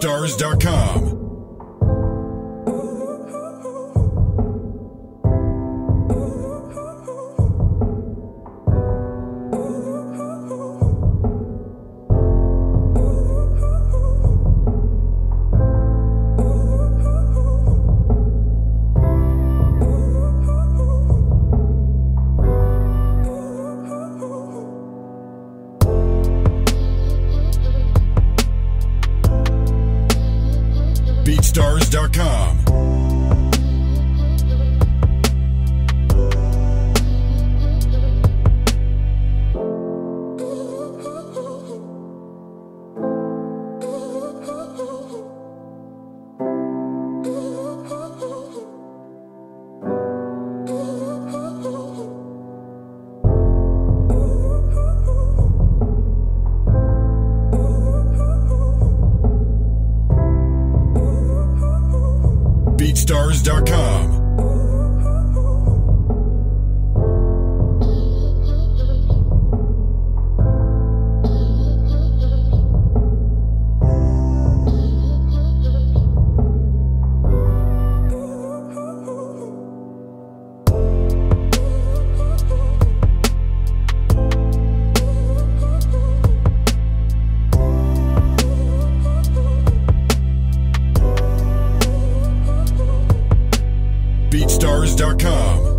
BeatStars.com. BeatStars.com. BeatStars.com. Cars.com.